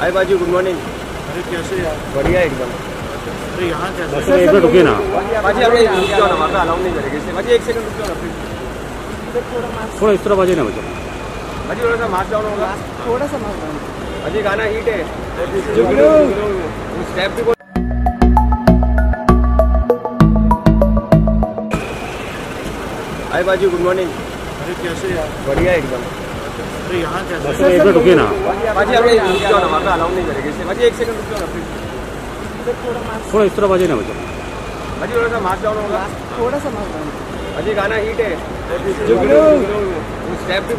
हाय बाजू good morning अरे कैसे यार? बढ़िया एकदम। अरे यहाँ कैसे एक मिनट रुकिए ना। बाजी आप रुक जाओ ना वहाँ अलाउ नहीं करेंगे इसलिए बाजी एक सेकंड रुक जाओ ना थोड़ा इस तरफ़ आ ना बाजी थोड़ा सा मार्क डाउन होगा। थोड़ा सा मार बाजी गाना हिट है। स्टेप भी हाय बाजू गुड मॉर्निंग कैसे यार? बढ़िया एकदम। तो यहाँ कैसे? एक मिनट ना। बाजी आप रुक जाओ ना वहाँ अलाउ नहीं करेंगे इसलिए बाजी एक सेकंड रुक जाओ ना प्लीज़ थोड़ा इस तरह आ ना बच्चा बाजी थोड़ा सा मार्क डाउन होगा थोड़ा सा मार बाजी गाना हीट है। स्टेप भी